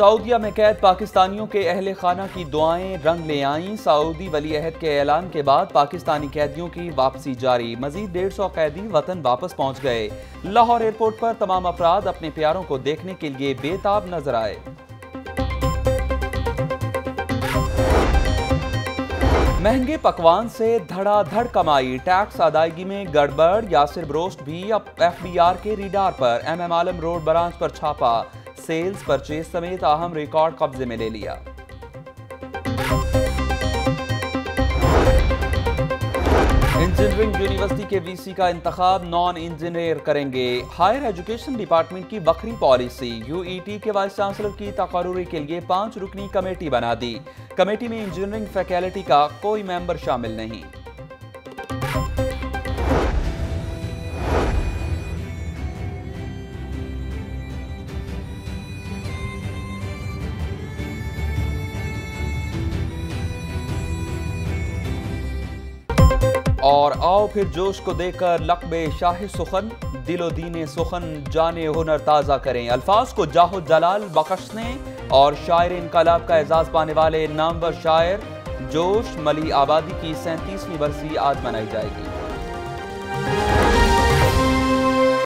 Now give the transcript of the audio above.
سعودیہ میں قید پاکستانیوں کے اہل خانہ کی دعائیں رنگ لے آئیں۔ سعودی ولی عہد کے اعلان کے بعد پاکستانی قیدیوں کی واپسی جاری۔ مزید ڈیڑھ سو قیدی وطن واپس پہنچ گئے۔ لاہور ایئرپورٹ پر تمام افراد اپنے پیاروں کو دیکھنے کے لیے بے تاب نظر آئے۔ مہنگے پکوان سے دھڑا دھڑ کمائی۔ ٹیکس ادائیگی میں گڑبڑ۔ یاسر بروسٹ بھی اب ایف بی آر کے ریڈار پر۔ M M Alam road branch پر چھاپا سیلز پرچیز سمیت اہم ریکارڈ قبضے میں لے لیا۔ انجینئرنگ یونیورسٹی کے وی سی کا انتخاب نان انجینئر کریں گے۔ ہائر ایجوکیشن ڈپارٹمنٹ کی بکری پالیسی۔ یو ای ٹی کے وائس چانسلر کی تقرری کے لیے پانچ رکنی کمیٹی بنا دی۔ کمیٹی میں انجینئرنگ فیکلٹی کا کوئی ممبر شامل نہیں۔ اور آؤ پھر جوش کو دے کر لقب شاہ سخن، دل و دین سخن، جان ہنر تازہ کریں۔ الفاظ کو جاہو جلال بخشنے اور شاعر انقلاب کا اعزاز پانے والے نامور شاعر، جوش ملی آبادی کی سینتیسویں برسی آج منائی جائے گی۔